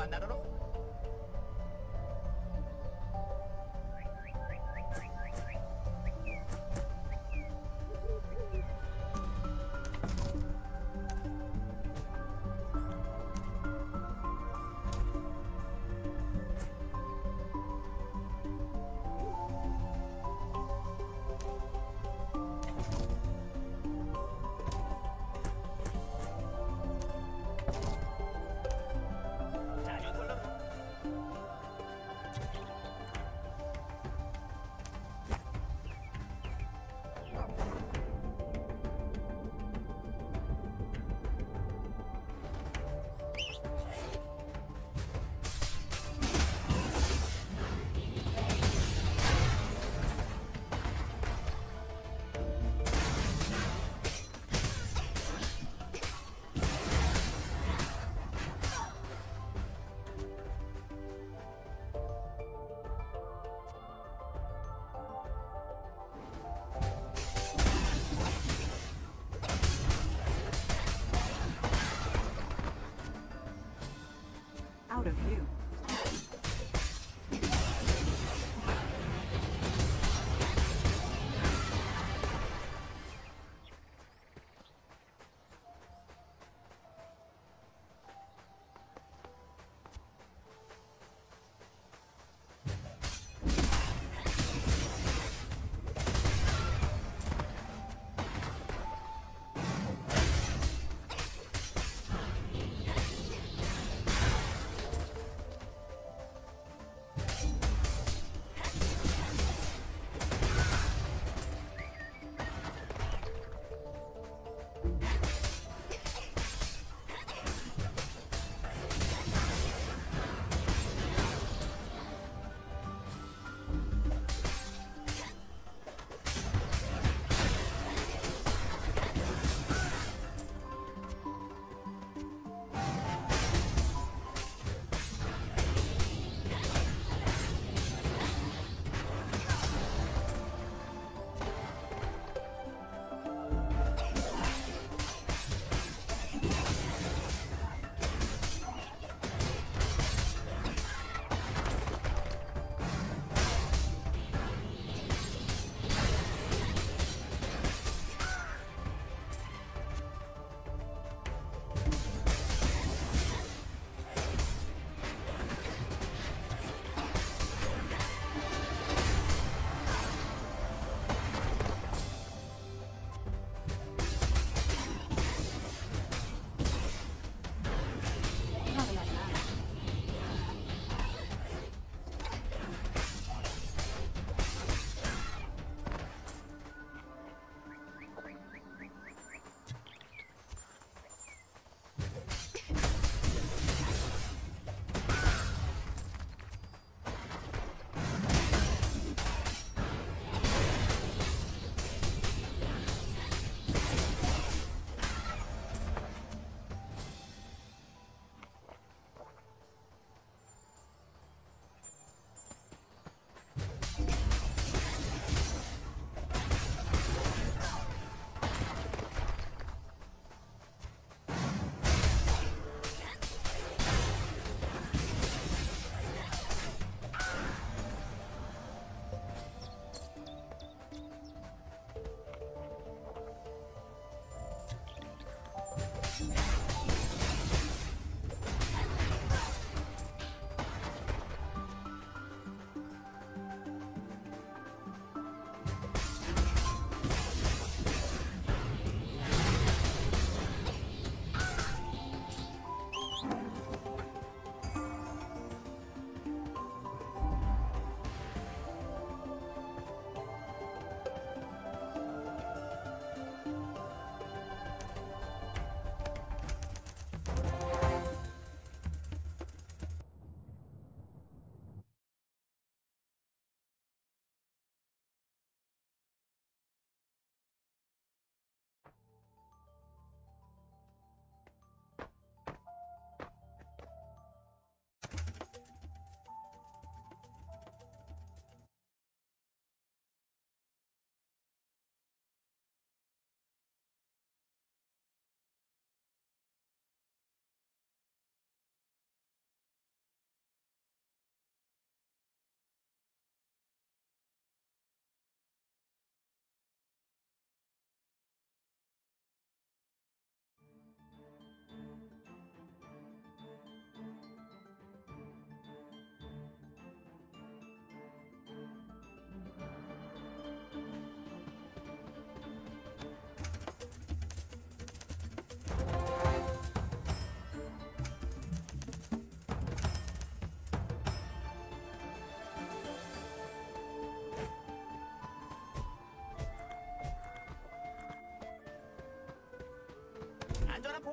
I don't know. proud of you.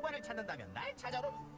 후반을 찾는다면 날 찾아로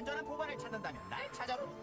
안전한 보관을 찾는다면 날 찾아로.